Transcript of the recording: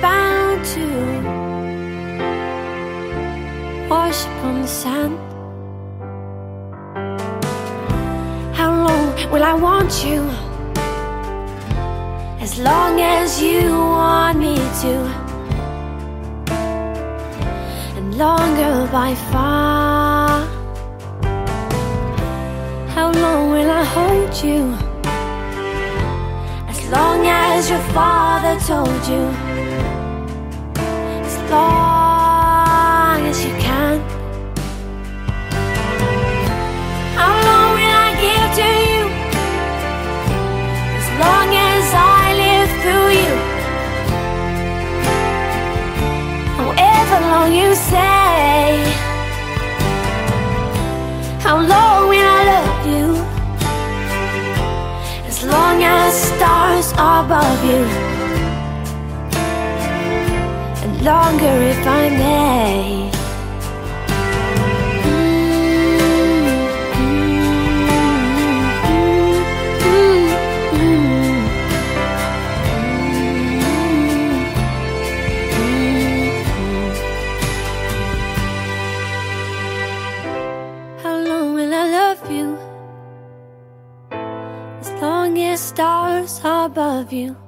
bound to wash upon the sand. How long will I want you? As long as you want me to, and longer by far. How long will I hold you? As your father told you As long as you can. How long will I give to you? As long as I live through you. However long you say. How long will I love you? As long as stars are above you And longer if I may. Stars above you.